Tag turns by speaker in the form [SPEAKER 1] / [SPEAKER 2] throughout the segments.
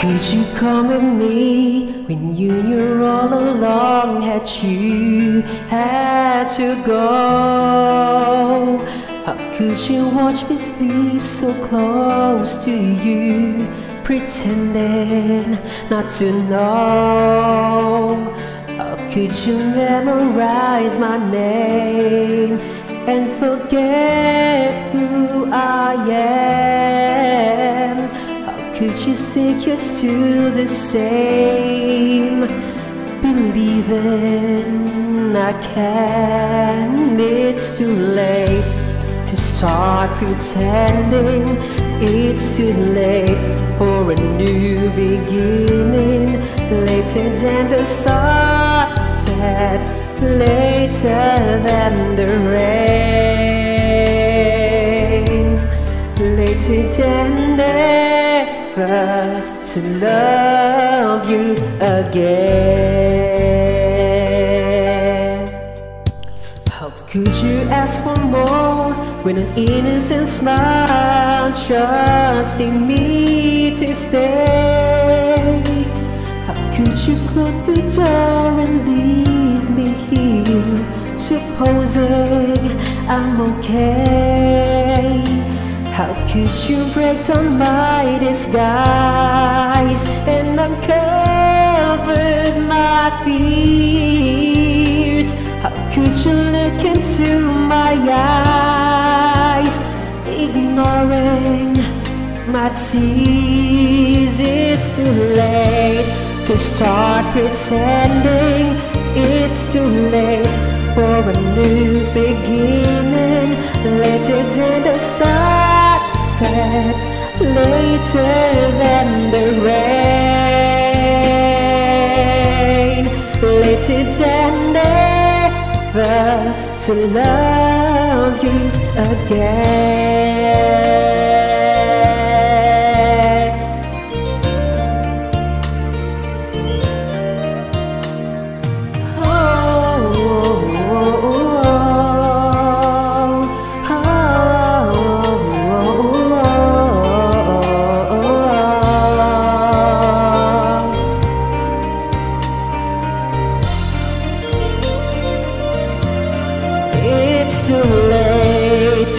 [SPEAKER 1] could you come with me when you knew all along that you had to go? How could you watch me sleep so close to you, pretending not to know? How could you memorize my name and forget who I am? Could you think you're still the same? Believing I can, it's too late to start pretending. It's too late for a new beginning. Later than the sunset, later than the rain, than never to love you again. How could you ask for more when an innocent smile trusting me to stay? How could you close the door and leave me here, supposing I'm okay? How could you break down my disguise and uncover my fears? How could you look into my eyes, ignoring my tears? It's too late to start pretending. It's too late for a new beginning. Sunset, later than the rain, later than never to love you again.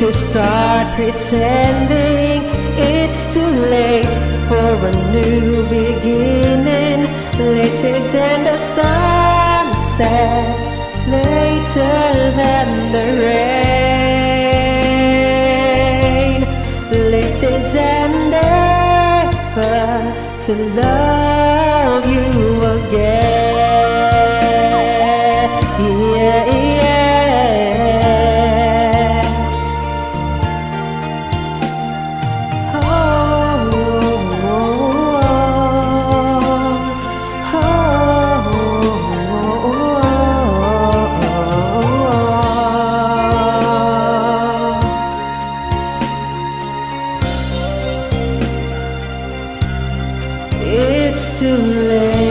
[SPEAKER 1] To start pretending. It's too late for a new beginning. Later than the sunset, later than the rain, later than never to love you again. It's too late.